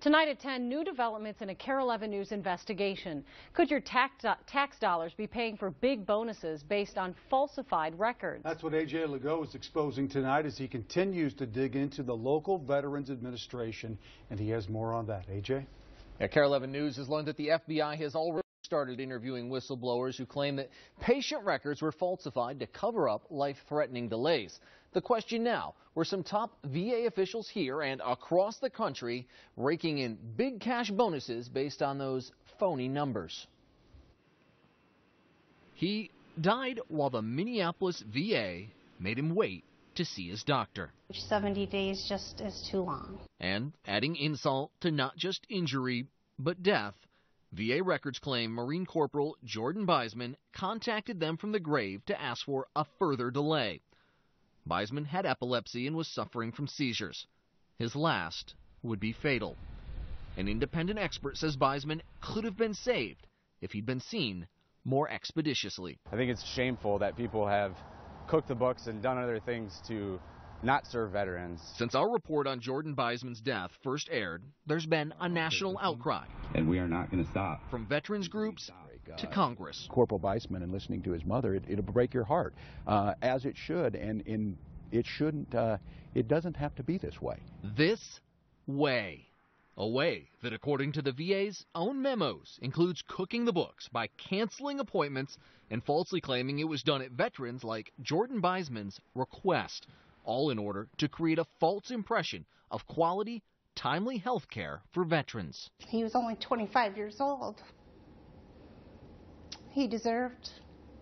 Tonight at 10, new developments in a KARE 11 News investigation. Could your tax, tax dollars be paying for big bonuses based on falsified records? That's what A.J. Lagoe is exposing tonight as he continues to dig into the local Veterans Administration, and he has more on that. A.J.? Yeah, KARE 11 News has learned that the FBI has already started interviewing whistleblowers who claim that patient records were falsified to cover up life-threatening delays. The question now, were some top VA officials here and across the country raking in big cash bonuses based on those phony numbers? He died while the Minneapolis VA made him wait to see his doctor. 70 days just is too long. And adding insult to not just injury, but death, VA records claim Marine Corporal Jordan Buisman contacted them from the grave to ask for a further delay. Buisman had epilepsy and was suffering from seizures. His last would be fatal. An independent expert says Buisman could have been saved if he'd been seen more expeditiously. I think it's shameful that people have cooked the books and done other things to not serve veterans. Since our report on Jordan Buisman's death first aired, there's been a national outcry. And we are not going to stop. From veterans groups to Congress. Corporal Buisman and listening to his mother, it, will break your heart, uh, as it should, and in, it shouldn't, uh, it doesn't have to be this way. This way. A way that, according to the VA's own memos, includes cooking the books by canceling appointments and falsely claiming it was done at veterans like Jordan Buisman's request, all in order to create a false impression of quality, timely health care for veterans. He was only 25 years old. He deserved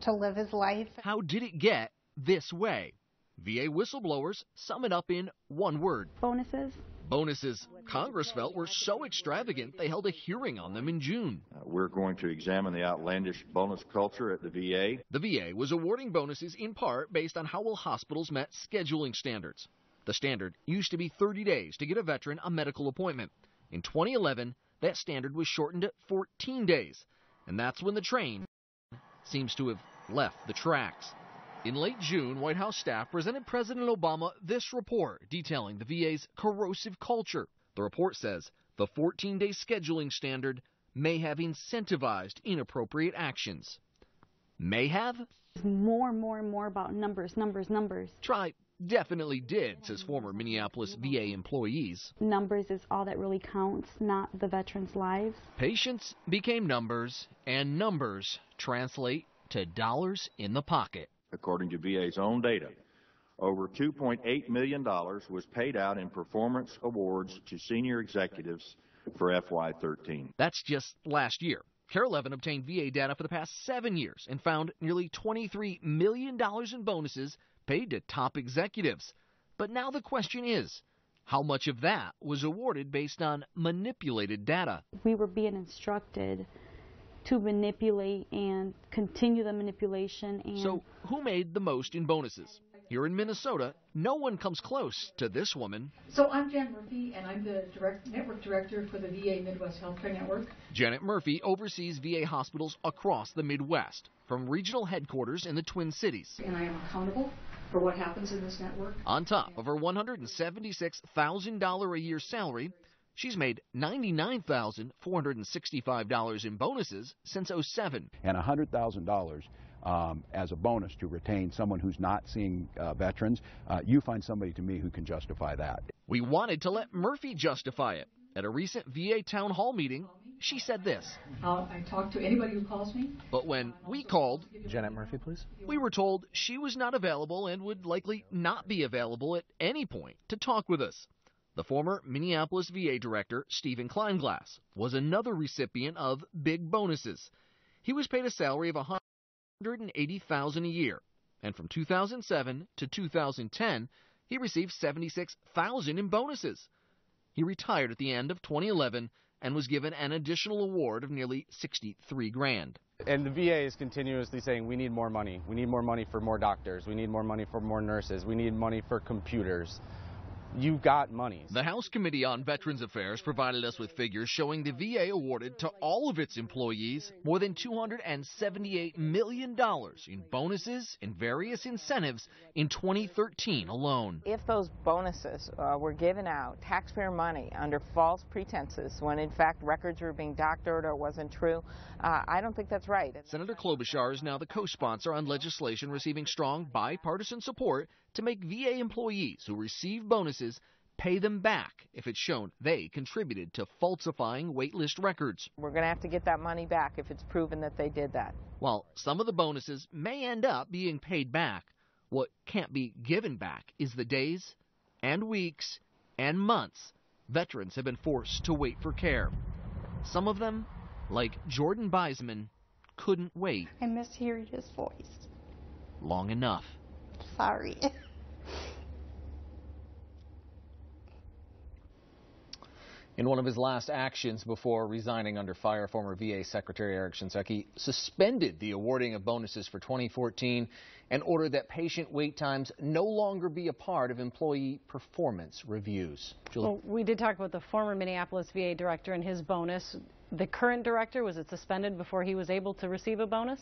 to live his life. How did it get this way? VA whistleblowers sum it up in one word bonuses. Bonuses Congress felt were so extravagant they held a hearing on them in June. Uh, we're going to examine the outlandish bonus culture at the VA. The VA was awarding bonuses in part based on how well hospitals met scheduling standards. The standard used to be 30 days to get a veteran a medical appointment. In 2011, that standard was shortened to 14 days, and that's when the train seems to have left the tracks. In late June, White House staff presented President Obama this report detailing the VA's corrosive culture. The report says the 14 day scheduling standard may have incentivized inappropriate actions. May have? More and more and more about numbers, numbers, numbers. Try definitely did, says former Minneapolis VA employees. Numbers is all that really counts, not the veterans' lives. Patients became numbers, and numbers translate to dollars in the pocket. According to VA's own data, over $2.8 million was paid out in performance awards to senior executives for FY13. That's just last year. KARE 11 obtained VA data for the past seven years and found nearly $23 million in bonuses paid to top executives. But now the question is how much of that was awarded based on manipulated data? We were being instructed to manipulate and continue the manipulation. And so, who made the most in bonuses? Here in Minnesota, no one comes close to this woman. So I'm Jan Murphy, and I'm the direct network director for the VA Midwest Healthcare Network. Janet Murphy oversees VA hospitals across the Midwest, from regional headquarters in the Twin Cities. And I am accountable for what happens in this network. On top of her $176,000 a year salary, She's made $99,465 in bonuses since 07. And $100,000 um, as a bonus to retain someone who's not seeing uh, veterans, uh, you find somebody to me who can justify that. We wanted to let Murphy justify it. At a recent VA town hall meeting, she said this. I'll, I talk to anybody who calls me. But when we called, Janet Murphy, please. We were told she was not available and would likely not be available at any point to talk with us. The former Minneapolis VA director, Stephen Kleinglass, was another recipient of big bonuses. He was paid a salary of $180,000 a year, and from 2007 to 2010, he received 76,000 in bonuses. He retired at the end of 2011 and was given an additional award of nearly 63 grand. And the VA is continuously saying we need more money. We need more money for more doctors. We need more money for more nurses. We need money for computers you've got monies. The House Committee on Veterans Affairs provided us with figures showing the VA awarded to all of its employees more than $278 million in bonuses and various incentives in 2013 alone. If those bonuses uh, were given out, taxpayer money, under false pretenses, when in fact records were being doctored or wasn't true, uh, I don't think that's right. Senator Klobuchar is now the co-sponsor on legislation receiving strong bipartisan support to make VA employees who receive bonuses pay them back if it's shown they contributed to falsifying waitlist records. We're going to have to get that money back if it's proven that they did that. While some of the bonuses may end up being paid back, what can't be given back is the days and weeks and months veterans have been forced to wait for care. Some of them, like Jordan Buisman, couldn't wait. I miss hearing his voice. Long enough. Sorry. In one of his last actions before resigning under fire, former VA Secretary Eric Shinseki suspended the awarding of bonuses for 2014 and ordered that patient wait times no longer be a part of employee performance reviews. Julie. Well, we did talk about the former Minneapolis VA director and his bonus. The current director, was it suspended before he was able to receive a bonus?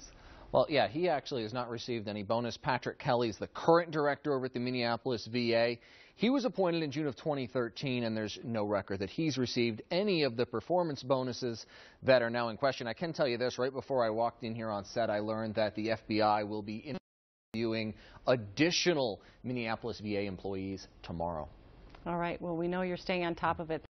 Well, yeah, he actually has not received any bonus. Patrick Kelly is the current director over at the Minneapolis VA. He was appointed in June of 2013, and there's no record that he's received any of the performance bonuses that are now in question. I can tell you this right before I walked in here on set, I learned that the FBI will be interviewing additional Minneapolis VA employees tomorrow. All right. Well, we know you're staying on top of it.